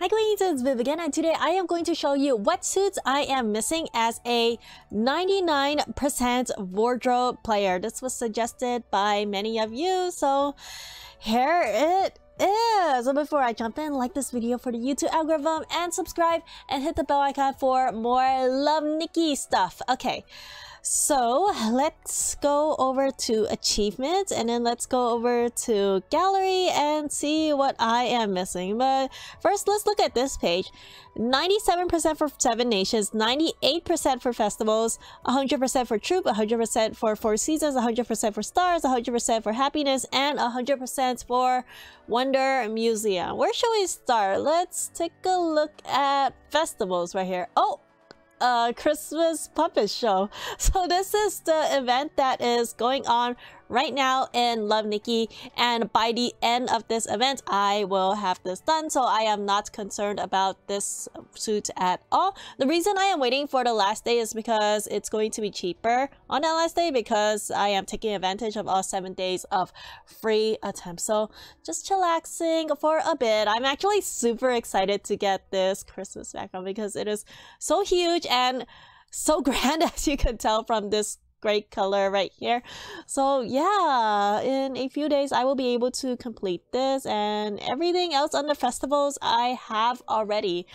Hi it's Viv again and today I am going to show you what suits I am missing as a 99% wardrobe player. This was suggested by many of you, so here it is. So before I jump in, like this video for the YouTube algorithm and subscribe and hit the bell icon for more Love Nikki stuff. Okay. So let's go over to achievements and then let's go over to gallery and see what I am missing. But first, let's look at this page. 97% for 7 nations, 98% for festivals, 100% for troop, 100% for 4 seasons, 100% for stars, 100% for happiness, and 100% for Wonder Museum. Where should we start? Let's take a look at festivals right here. Oh, uh, Christmas puppet show. So this is the event that is going on right now in Love Nikki and by the end of this event I will have this done so I am not concerned about this suit at all. The reason I am waiting for the last day is because it's going to be cheaper on that last day because I am taking advantage of all 7 days of free attempts. So just chillaxing for a bit. I'm actually super excited to get this Christmas background because it is so huge and so grand as you can tell from this great color right here. So yeah in a few days i will be able to complete this and everything else on the festivals i have already.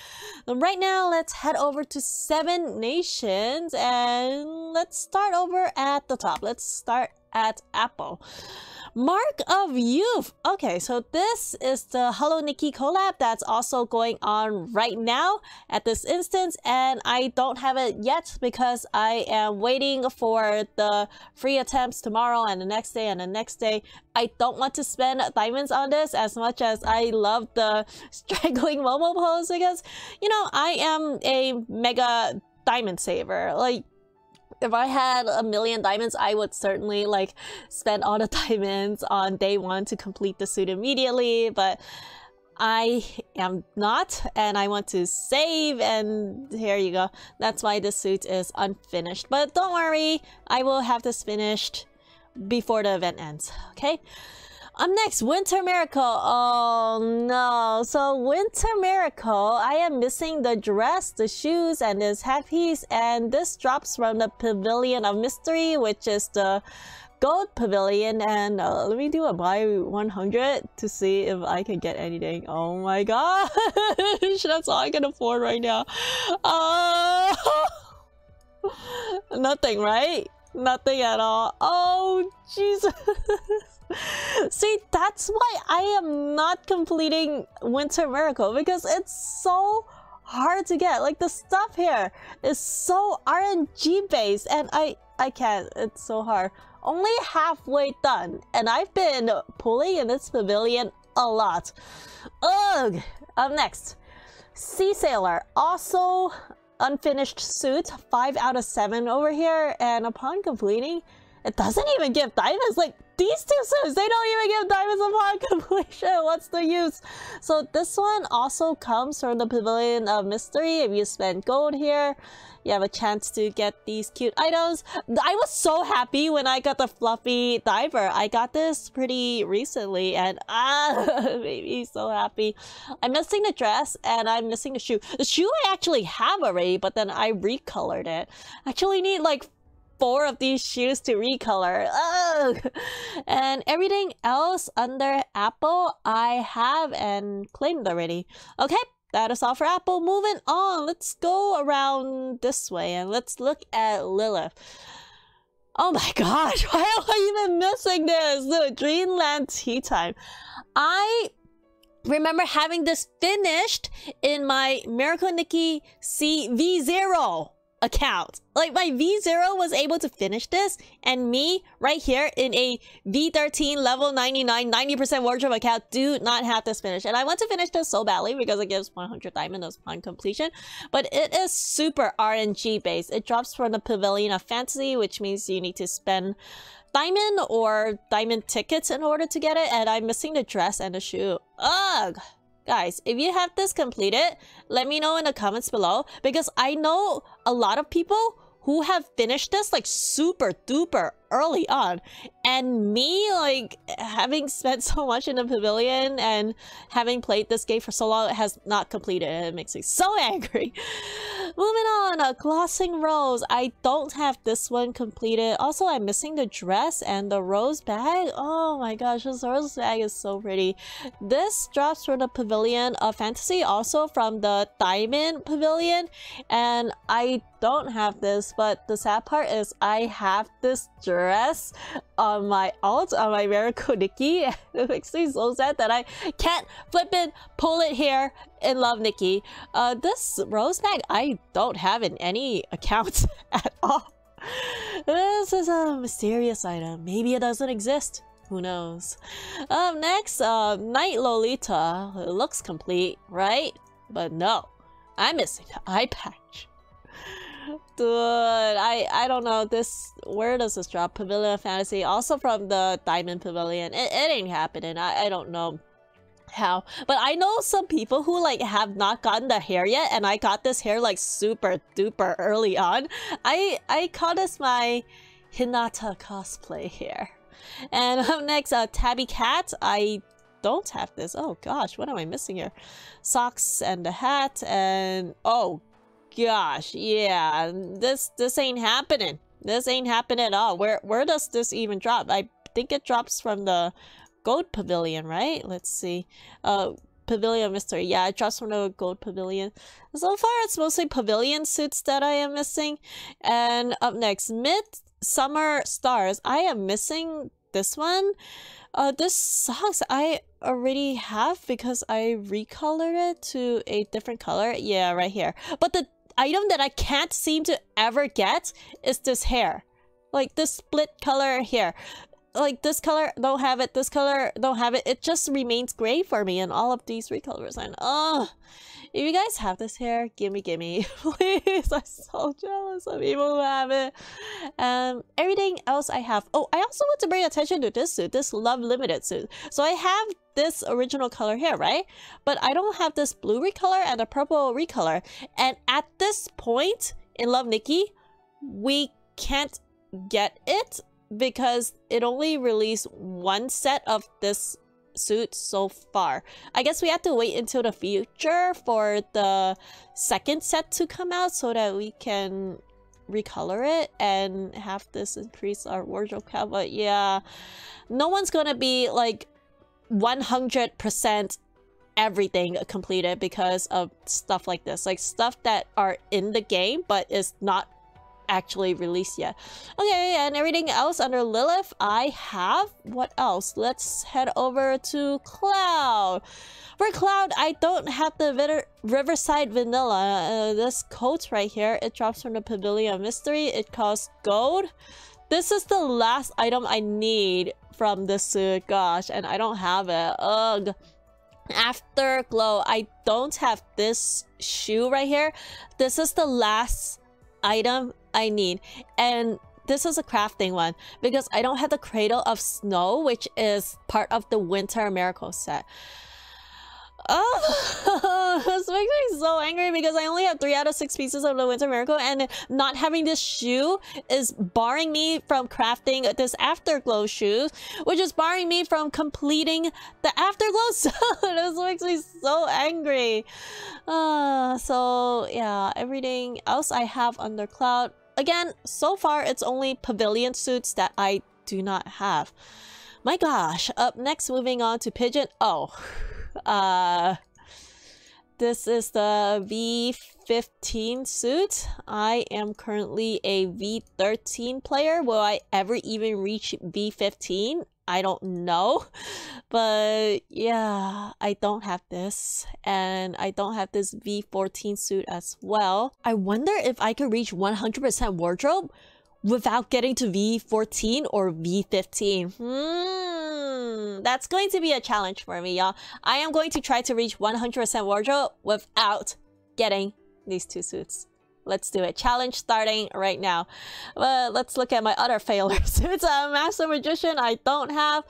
Um, right now let's head over to seven nations and let's start over at the top. Let's start at apple Mark of Youth. Okay, so this is the Hello Nikki collab that's also going on right now at this instance, and I don't have it yet because I am waiting for the free attempts tomorrow and the next day and the next day. I don't want to spend diamonds on this as much as I love the straggling Momo pose because, you know, I am a mega diamond saver. Like, if I had a million diamonds, I would certainly like spend all the diamonds on day one to complete the suit immediately, but I am not and I want to save and here you go. That's why the suit is unfinished. But don't worry, I will have this finished before the event ends, okay? Up next, Winter Miracle. Oh no. So Winter Miracle, I am missing the dress, the shoes, and this headpiece. And this drops from the Pavilion of Mystery, which is the gold pavilion and uh, let me do a buy 100 to see if I can get anything. Oh my gosh, that's all I can afford right now. Uh, nothing, right? Nothing at all. Oh, Jesus. See, that's why I am not completing Winter Miracle because it's so hard to get. Like the stuff here is so RNG based and I I can't. It's so hard. Only halfway done and I've been pulling in this pavilion a lot. Ugh! Up next, Sea Sailor. Also unfinished suit, 5 out of 7 over here and upon completing, it doesn't even give diamonds. Like, these two suits, they don't even give diamonds upon completion. What's the use? So this one also comes from the Pavilion of Mystery. If you spend gold here, you have a chance to get these cute items. I was so happy when I got the fluffy diver. I got this pretty recently and ah, made me so happy. I'm missing the dress and I'm missing the shoe. The shoe I actually have already, but then I recolored it. I actually need like four of these shoes to recolor. Ugh. And everything else under Apple, I have and claimed already. Okay, that is all for Apple. Moving on, let's go around this way and let's look at Lilith. Oh my gosh, why am I even missing this? The Dreamland Tea Time. I remember having this finished in my Miracle Nikki CV0 account. Like my V0 was able to finish this and me right here in a V13 level 99 90% wardrobe account do not have this finish. And I want to finish this so badly because it gives 100 diamonds upon completion. But it is super RNG based. It drops from the Pavilion of Fantasy which means you need to spend diamond or diamond tickets in order to get it and I'm missing the dress and the shoe. Ugh! Guys, if you have this completed, let me know in the comments below because I know a lot of people who have finished this like super duper early on. And me, like, having spent so much in the pavilion and having played this game for so long, it has not completed. It makes me so angry. Moving on, uh, Glossing Rose. I don't have this one completed. Also, I'm missing the dress and the rose bag. Oh my gosh, this rose bag is so pretty. This drops from the Pavilion of Fantasy, also from the Diamond Pavilion. And I don't have this, but the sad part is I have this dress on my alt, on my Nikki. it makes me so sad that I can't flip it, pull it here, and love Nikki. Uh, this rose bag, I don't have in any accounts at all. This is a mysterious item. Maybe it doesn't exist. Who knows? Um, next, uh, Night Lolita. It looks complete, right? But no, I'm missing the eye patch. Dude, I I don't know this. Where does this drop? Pavilion Fantasy, also from the Diamond Pavilion. It, it ain't happening. I I don't know how, but I know some people who like have not gotten the hair yet, and I got this hair like super duper early on. I I call this my Hinata cosplay hair. And up next, uh, Tabby Cat. I don't have this. Oh gosh, what am I missing here? Socks and a hat and oh gosh, yeah, this this ain't happening. This ain't happening at all. Where where does this even drop? I think it drops from the gold pavilion, right? Let's see. Uh, pavilion mystery. Yeah, it drops from the gold pavilion. So far, it's mostly pavilion suits that I am missing. And up next, mid summer stars. I am missing this one. Uh, this sucks. I already have because I recolored it to a different color. Yeah, right here. But the item that I can't seem to ever get is this hair. Like this split color hair. Like this color, don't have it. This color, don't have it. It just remains gray for me in all of these three colors. And oh, if you guys have this hair, gimme, gimme. Please, I'm so jealous of people who have it. Um, everything else I have. Oh, I also want to bring attention to this suit, this Love Limited suit. So I have this original color here, right? But I don't have this blue recolor and the purple recolor. And at this point in Love Nikki, we can't get it because it only released one set of this suit so far. I guess we have to wait until the future for the second set to come out so that we can recolor it and have this increase our wardrobe count. But yeah, no one's gonna be like 100% everything completed because of stuff like this. Like stuff that are in the game but is not actually released yet. Okay, and everything else under Lilith, I have. What else? Let's head over to Cloud. For Cloud, I don't have the Riverside Vanilla. Uh, this coat right here, it drops from the Pavilion Mystery. It costs gold. This is the last item I need from this suit. Gosh, and I don't have it. Ugh. Afterglow, I don't have this shoe right here. This is the last item I need. And this is a crafting one because I don't have the Cradle of Snow, which is part of the Winter Miracle set. Oh, this makes me so angry because I only have three out of six pieces of the Winter Miracle and not having this shoe is barring me from crafting this Afterglow shoe, which is barring me from completing the Afterglow suit. this makes me so angry. Uh, so yeah, everything else I have under Cloud. Again, so far it's only Pavilion suits that I do not have. My gosh, up next moving on to Pigeon. Oh. Uh, this is the V15 suit. I am currently a V13 player. Will I ever even reach V15? I don't know. But yeah, I don't have this. And I don't have this V14 suit as well. I wonder if I could reach 100% wardrobe without getting to V14 or V15. Hmm, that's going to be a challenge for me, y'all. I am going to try to reach 100% wardrobe without getting these two suits. Let's do it. Challenge starting right now. But let's look at my other failures. it's a Master Magician I don't have.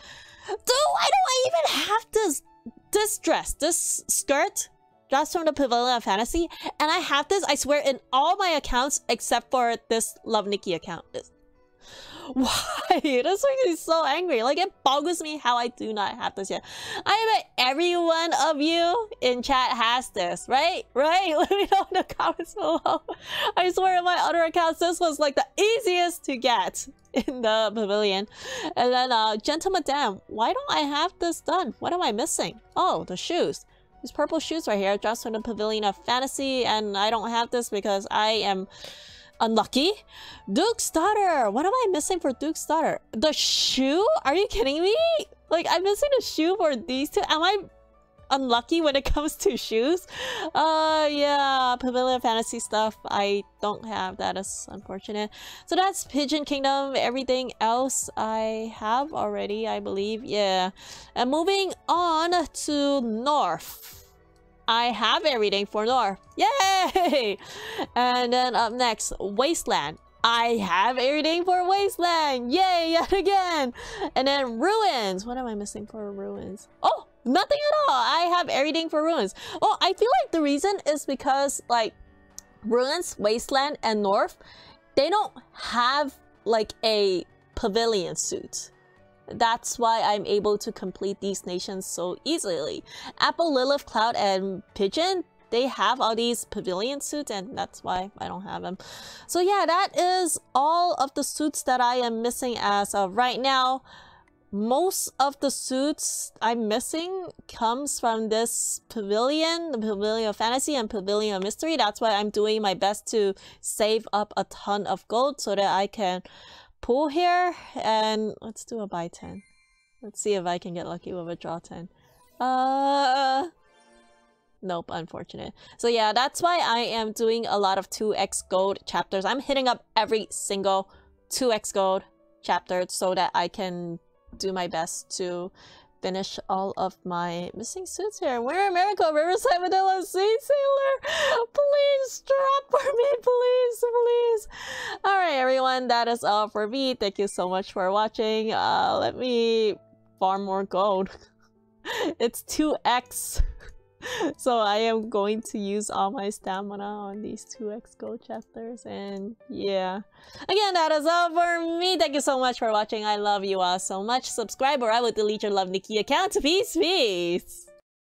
Why do I even have this, this dress? This skirt That's from the Pavilion of Fantasy. And I have this, I swear, in all my accounts except for this Love Nikki account. Why? This makes me so angry. Like, it boggles me how I do not have this yet. I bet every one of you in chat has this, right? Right? Let me know in the comments below. I swear in my other accounts, this was like the easiest to get in the pavilion. And then, uh, Gentle Madame, why don't I have this done? What am I missing? Oh, the shoes. These purple shoes right here, dressed from the Pavilion of Fantasy, and I don't have this because I am Unlucky? Duke's daughter! What am I missing for Duke's daughter? The shoe? Are you kidding me? Like, I'm missing a shoe for these two? Am I unlucky when it comes to shoes? Uh, yeah, Pavilion Fantasy stuff. I don't have that. Is unfortunate. So that's Pigeon Kingdom. Everything else I have already, I believe. Yeah. And moving on to North. I have everything for North. Yay! And then up next, Wasteland. I have everything for Wasteland. Yay, yet again. And then Ruins. What am I missing for Ruins? Oh, nothing at all. I have everything for Ruins. Oh, I feel like the reason is because like Ruins, Wasteland, and North, they don't have like a pavilion suit. That's why I'm able to complete these nations so easily. Apple, Lilith, Cloud, and Pigeon, they have all these pavilion suits and that's why I don't have them. So yeah, that is all of the suits that I am missing as of right now. Most of the suits I'm missing comes from this pavilion, the Pavilion of Fantasy and Pavilion of Mystery. That's why I'm doing my best to save up a ton of gold so that I can pool here and let's do a buy 10. Let's see if I can get lucky with a draw 10. Uh, nope, unfortunate. So yeah, that's why I am doing a lot of 2x gold chapters. I'm hitting up every single 2x gold chapter so that I can do my best to finish all of my missing suits here. Winter Miracle, Riverside, Vanilla, Sea Sailor. Please drop for me, please, please. All right, everyone, that is all for me. Thank you so much for watching. Uh, let me farm more gold. it's 2x. so I am going to use all my stamina on these 2x gold chapters and yeah. Again, that is all for me. Thank you so much for watching. I love you all so much. Subscribe or I will delete your Love Nikki account. Peace, peace!